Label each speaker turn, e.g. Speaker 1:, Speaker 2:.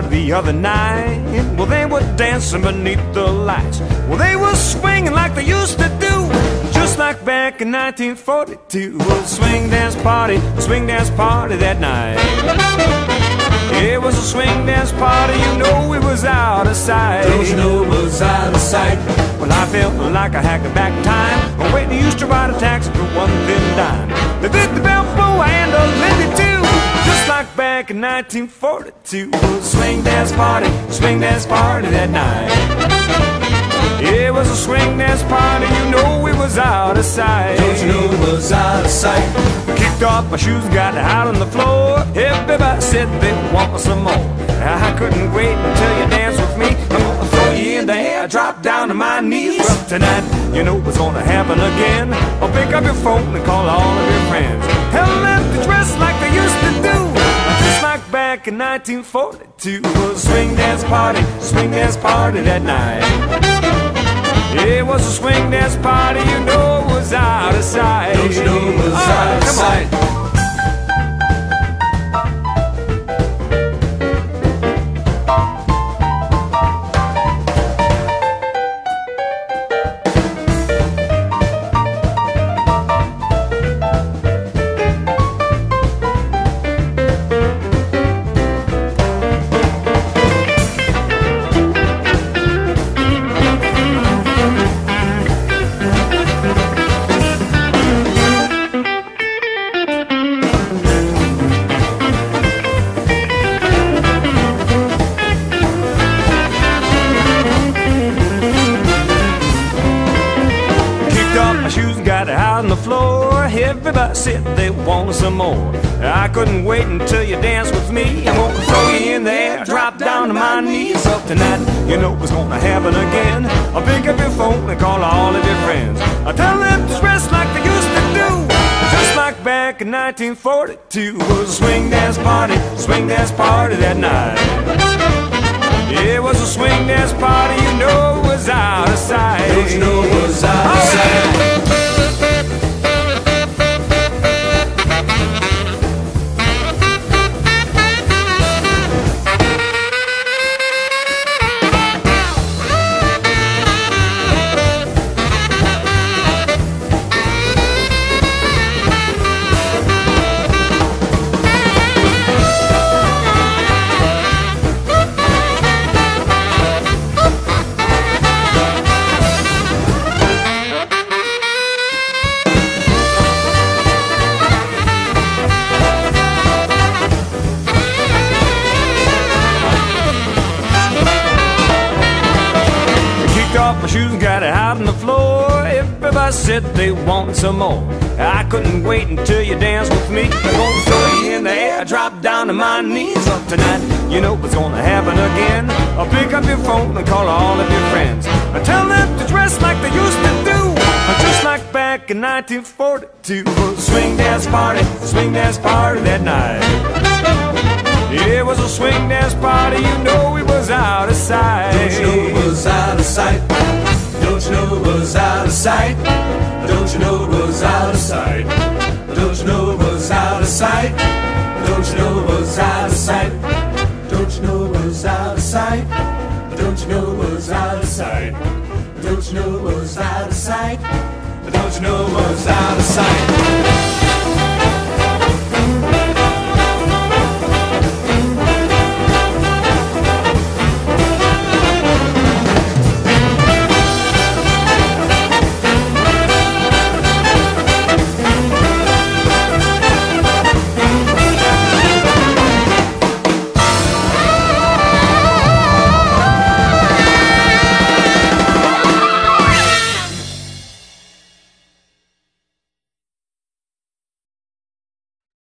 Speaker 1: the other night. Well, they were dancing beneath the lights. Well, they were swinging like they used to do. Just like back in 1942. Well, swing dance party, swing dance party that night. It was a swing dance party, you know it was out of sight.
Speaker 2: Don't you know it was out of sight?
Speaker 1: Well, I felt like I had to back time. Waiting used to ride a taxi for one thin dime. 1942 was a swing dance party, swing dance party that night. It was a swing dance party, you know it was out of sight.
Speaker 2: Don't you know it was out of sight?
Speaker 1: Kicked off my shoes, got out on the floor. Everybody said they want some more. I couldn't wait until you danced with me. I'm gonna throw you in the air, drop down to my knees. Well, tonight, you know what's gonna happen again. I'll pick up your phone and call all of your friends. Hell, let the dress like back in 1942. was A swing dance party, swing dance party that night. It was a swing dance party, you know was out of sight.
Speaker 2: Don't you know was out of oh,
Speaker 1: come on. Shoes got out on the floor. Everybody said they wanted some more. I couldn't wait until you danced with me. I'm gonna throw you in the air, drop down to my knees. Up tonight, you know what's gonna happen again. I'll pick up your phone and call all of your friends. I'll tell them to dress like they used to do. Just like back in 1942 was a swing dance party, swing dance party that night. It was a swing dance party, you know it was out of sight.
Speaker 2: Don't you know was out
Speaker 1: off my shoes got out on the floor. Everybody said they want some more. I couldn't wait until you danced with me. I'm gonna throw you in the air, drop down to my knees. Up tonight, you know what's gonna happen again. I'll pick up your phone and call all of your friends. I tell them to dress like they used to do. Just like back in 1942. A swing dance party, swing dance party that night. It was a swing dance party, you know it was out of sight.
Speaker 2: Out of sight? Don't you know it was out of sight? Don't you know it was out of sight? Don't you know it was out of sight? Don't you know it was out of sight? Don't you know it was out of sight? Don't you know it was out of sight? Don't you know it out of sight? Don't you know it was out of sight?